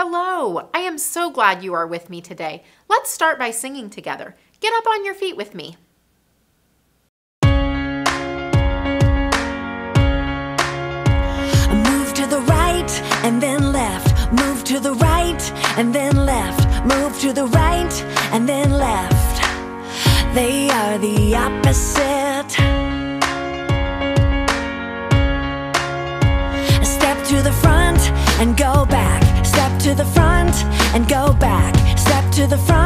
Hello, I am so glad you are with me today. Let's start by singing together. Get up on your feet with me. Move to the right and then left. Move to the right and then left. Move to the right and then left. They are the opposite. Step to the front and go to the front and go back. Step to the front.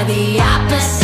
are the opposite.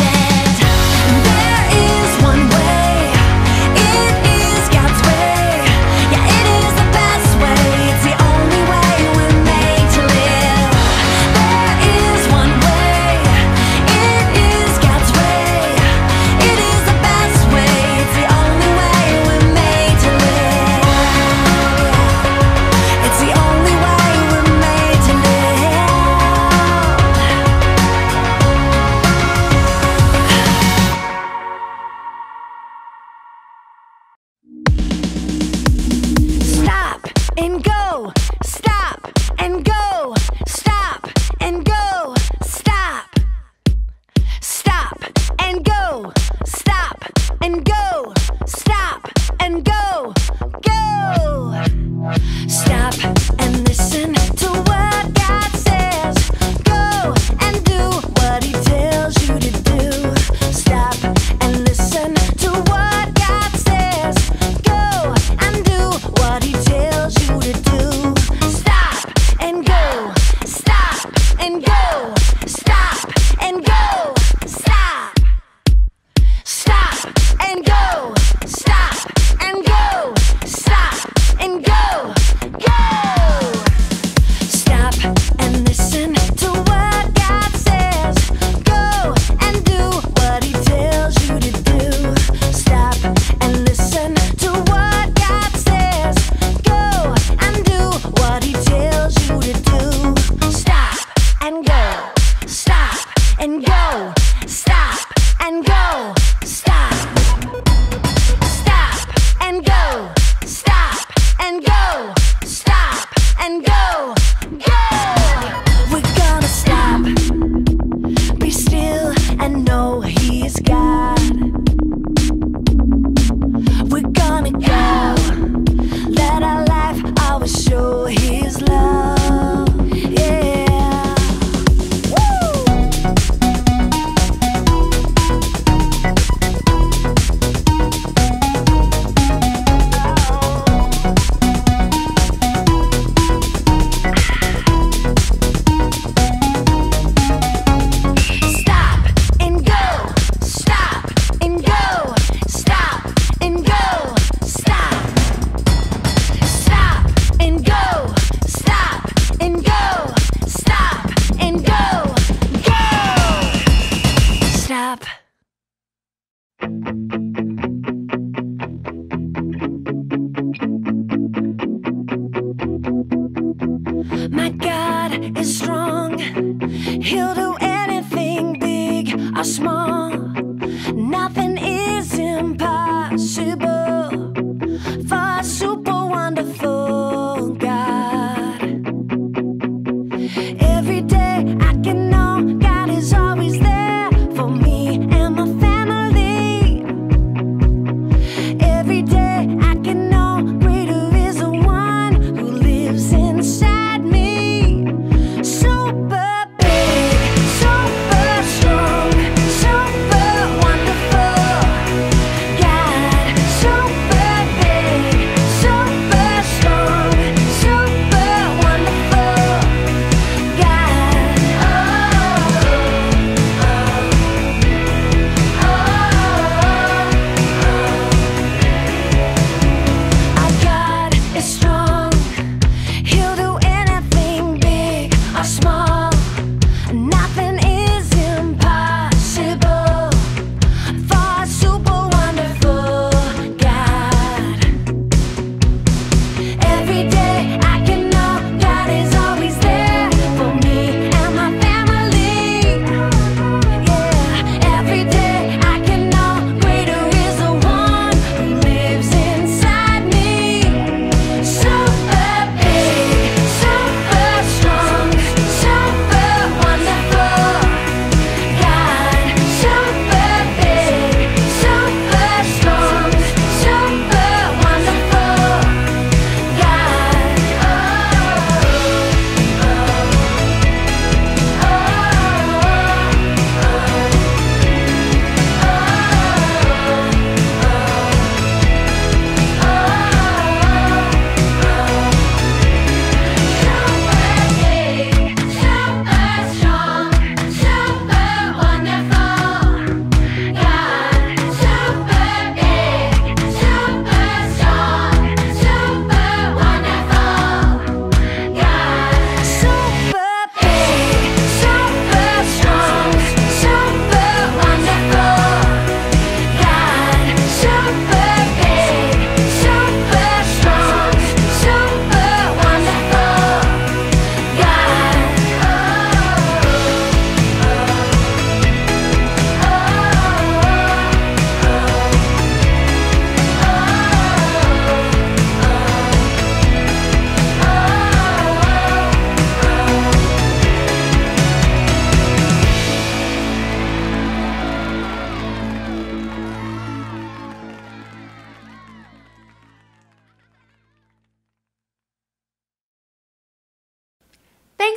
and go! go. He'll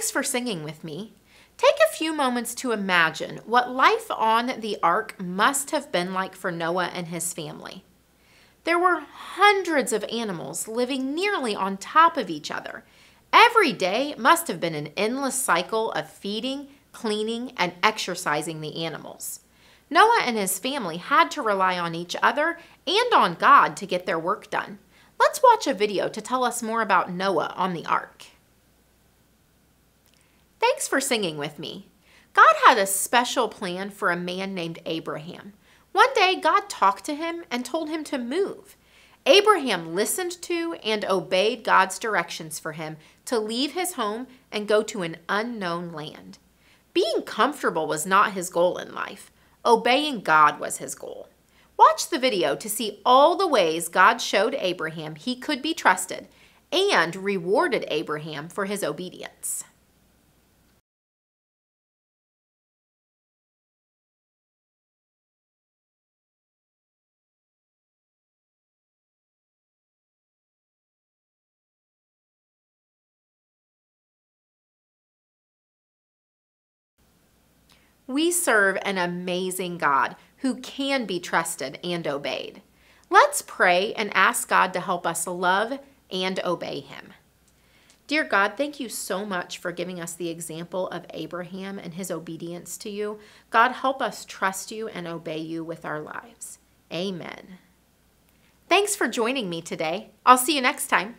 Thanks for singing with me. Take a few moments to imagine what life on the ark must have been like for Noah and his family. There were hundreds of animals living nearly on top of each other. Every day must have been an endless cycle of feeding, cleaning, and exercising the animals. Noah and his family had to rely on each other and on God to get their work done. Let's watch a video to tell us more about Noah on the ark. Thanks for singing with me. God had a special plan for a man named Abraham. One day, God talked to him and told him to move. Abraham listened to and obeyed God's directions for him to leave his home and go to an unknown land. Being comfortable was not his goal in life, obeying God was his goal. Watch the video to see all the ways God showed Abraham he could be trusted and rewarded Abraham for his obedience. We serve an amazing God who can be trusted and obeyed. Let's pray and ask God to help us love and obey Him. Dear God, thank you so much for giving us the example of Abraham and his obedience to you. God, help us trust you and obey you with our lives. Amen. Thanks for joining me today. I'll see you next time.